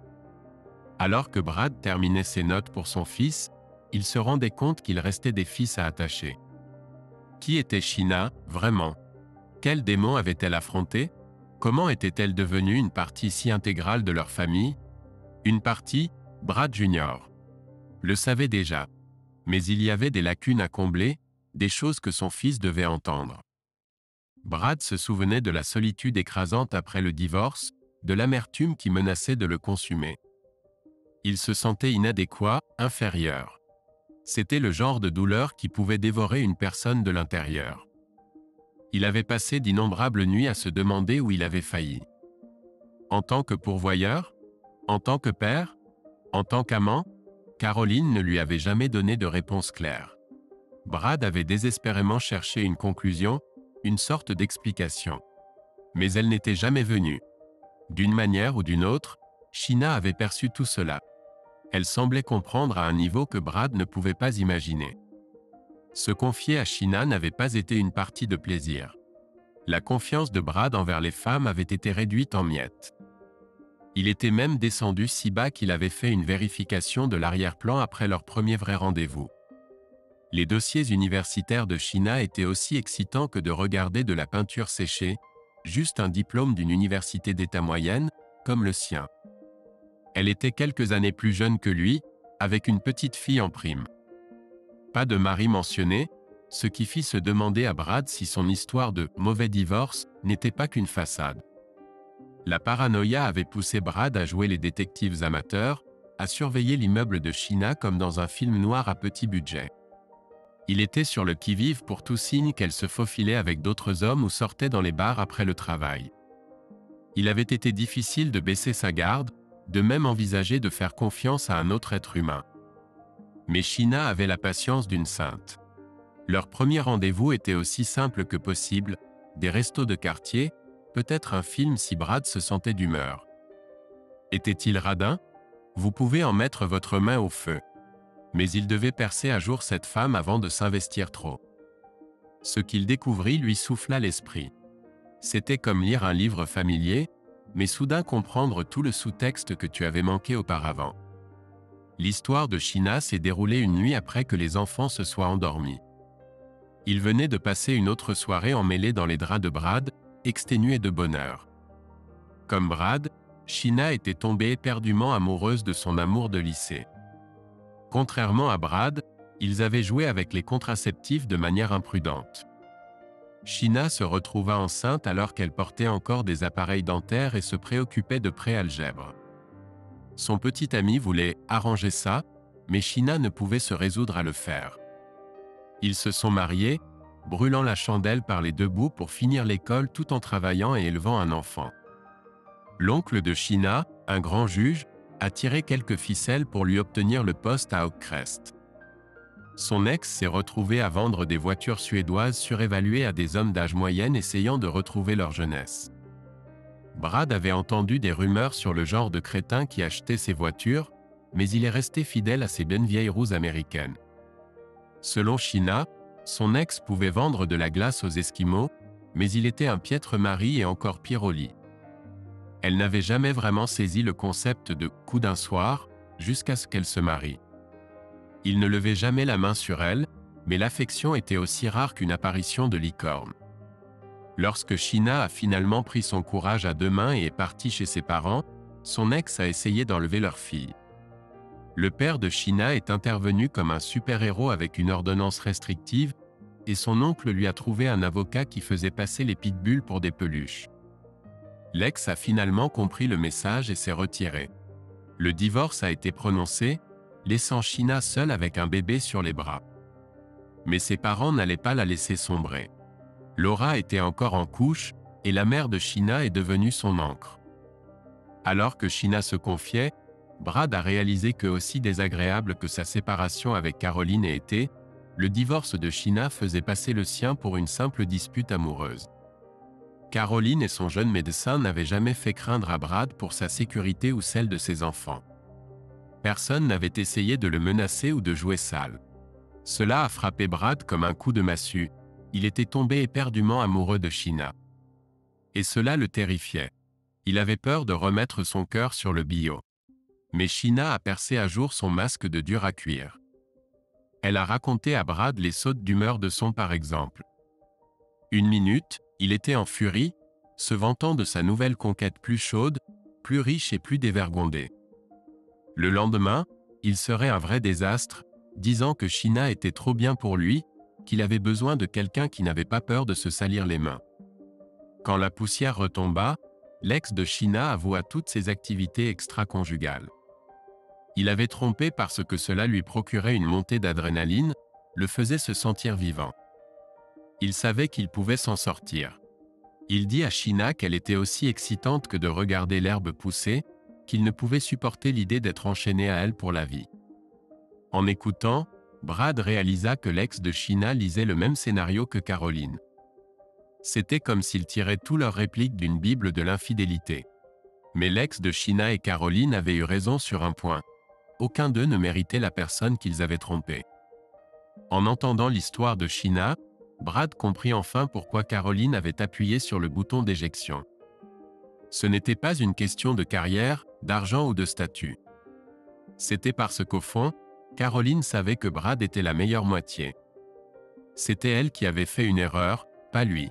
Alors que Brad terminait ses notes pour son fils, il se rendait compte qu'il restait des fils à attacher. Qui était Shina, vraiment? Quel démon avait-elle affronté? Comment était-elle devenue une partie si intégrale de leur famille? Une partie, Brad Junior. Le savait déjà. Mais il y avait des lacunes à combler, des choses que son fils devait entendre. Brad se souvenait de la solitude écrasante après le divorce, de l'amertume qui menaçait de le consumer. Il se sentait inadéquat, inférieur. C'était le genre de douleur qui pouvait dévorer une personne de l'intérieur. Il avait passé d'innombrables nuits à se demander où il avait failli. En tant que pourvoyeur En tant que père En tant qu'amant Caroline ne lui avait jamais donné de réponse claire. Brad avait désespérément cherché une conclusion, une sorte d'explication. Mais elle n'était jamais venue. D'une manière ou d'une autre, China avait perçu tout cela. Elle semblait comprendre à un niveau que Brad ne pouvait pas imaginer. Se confier à Shina n'avait pas été une partie de plaisir. La confiance de Brad envers les femmes avait été réduite en miettes. Il était même descendu si bas qu'il avait fait une vérification de l'arrière-plan après leur premier vrai rendez-vous. Les dossiers universitaires de China étaient aussi excitants que de regarder de la peinture séchée, juste un diplôme d'une université d'état moyenne, comme le sien. Elle était quelques années plus jeune que lui, avec une petite fille en prime pas de mari mentionné, ce qui fit se demander à Brad si son histoire de mauvais divorce n'était pas qu'une façade. La paranoïa avait poussé Brad à jouer les détectives amateurs, à surveiller l'immeuble de China comme dans un film noir à petit budget. Il était sur le qui-vive pour tout signe qu'elle se faufilait avec d'autres hommes ou sortait dans les bars après le travail. Il avait été difficile de baisser sa garde, de même envisager de faire confiance à un autre être humain. Mais China avait la patience d'une sainte. Leur premier rendez-vous était aussi simple que possible, des restos de quartier, peut-être un film si Brad se sentait d'humeur. Était-il radin? Vous pouvez en mettre votre main au feu. Mais il devait percer à jour cette femme avant de s'investir trop. Ce qu'il découvrit lui souffla l'esprit. C'était comme lire un livre familier, mais soudain comprendre tout le sous-texte que tu avais manqué auparavant. L'histoire de China s'est déroulée une nuit après que les enfants se soient endormis. Il venait de passer une autre soirée emmêlée dans les draps de Brad, exténué de bonheur. Comme Brad, China était tombée éperdument amoureuse de son amour de lycée. Contrairement à Brad, ils avaient joué avec les contraceptifs de manière imprudente. China se retrouva enceinte alors qu'elle portait encore des appareils dentaires et se préoccupait de préalgèbre. Son petit ami voulait arranger ça, mais China ne pouvait se résoudre à le faire. Ils se sont mariés, brûlant la chandelle par les deux bouts pour finir l'école tout en travaillant et élevant un enfant. L'oncle de China, un grand juge, a tiré quelques ficelles pour lui obtenir le poste à Oakcrest. Son ex s'est retrouvé à vendre des voitures suédoises surévaluées à des hommes d'âge moyen essayant de retrouver leur jeunesse. Brad avait entendu des rumeurs sur le genre de crétin qui achetait ces voitures, mais il est resté fidèle à ses bonnes vieilles roues américaines. Selon China, son ex pouvait vendre de la glace aux Esquimaux, mais il était un piètre mari et encore pire au lit. Elle n'avait jamais vraiment saisi le concept de coup d'un soir, jusqu'à ce qu'elle se marie. Il ne levait jamais la main sur elle, mais l'affection était aussi rare qu'une apparition de licorne. Lorsque Shina a finalement pris son courage à deux mains et est partie chez ses parents, son ex a essayé d'enlever leur fille. Le père de Shina est intervenu comme un super-héros avec une ordonnance restrictive, et son oncle lui a trouvé un avocat qui faisait passer les pitbulls pour des peluches. L'ex a finalement compris le message et s'est retiré. Le divorce a été prononcé, laissant Shina seule avec un bébé sur les bras. Mais ses parents n'allaient pas la laisser sombrer. Laura était encore en couche, et la mère de Shina est devenue son encre. Alors que Shina se confiait, Brad a réalisé que aussi désagréable que sa séparation avec Caroline ait été, le divorce de Shina faisait passer le sien pour une simple dispute amoureuse. Caroline et son jeune médecin n'avaient jamais fait craindre à Brad pour sa sécurité ou celle de ses enfants. Personne n'avait essayé de le menacer ou de jouer sale. Cela a frappé Brad comme un coup de massue, il était tombé éperdument amoureux de Shina. Et cela le terrifiait. Il avait peur de remettre son cœur sur le bio. Mais Shina a percé à jour son masque de dur à cuire. Elle a raconté à Brad les sautes d'humeur de son par exemple. Une minute, il était en furie, se vantant de sa nouvelle conquête plus chaude, plus riche et plus dévergondée. Le lendemain, il serait un vrai désastre, disant que Shina était trop bien pour lui, qu'il avait besoin de quelqu'un qui n'avait pas peur de se salir les mains. Quand la poussière retomba, l'ex de Shina avoua toutes ses activités extra-conjugales. Il avait trompé parce que cela lui procurait une montée d'adrénaline, le faisait se sentir vivant. Il savait qu'il pouvait s'en sortir. Il dit à Shina qu'elle était aussi excitante que de regarder l'herbe pousser, qu'il ne pouvait supporter l'idée d'être enchaîné à elle pour la vie. En écoutant, Brad réalisa que l'ex de Shina lisait le même scénario que Caroline. C'était comme s'ils tiraient tous leurs répliques d'une Bible de l'infidélité. Mais l'ex de Shina et Caroline avaient eu raison sur un point. Aucun d'eux ne méritait la personne qu'ils avaient trompée. En entendant l'histoire de Shina, Brad comprit enfin pourquoi Caroline avait appuyé sur le bouton d'éjection. Ce n'était pas une question de carrière, d'argent ou de statut. C'était parce qu'au fond, Caroline savait que Brad était la meilleure moitié. C'était elle qui avait fait une erreur, pas lui.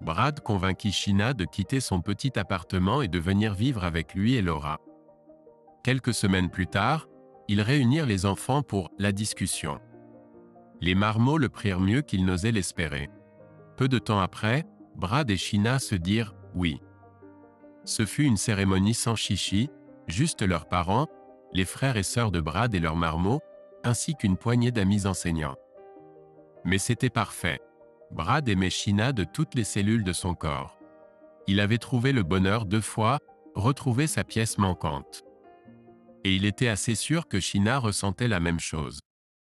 Brad convainquit Shina de quitter son petit appartement et de venir vivre avec lui et Laura. Quelques semaines plus tard, ils réunirent les enfants pour la discussion. Les marmots le prirent mieux qu'ils n'osaient l'espérer. Peu de temps après, Brad et Shina se dirent oui. Ce fut une cérémonie sans chichi, juste leurs parents, les frères et sœurs de Brad et leurs marmots, ainsi qu'une poignée d'amis enseignants. Mais c'était parfait. Brad aimait Shina de toutes les cellules de son corps. Il avait trouvé le bonheur deux fois, retrouvé sa pièce manquante. Et il était assez sûr que Shina ressentait la même chose.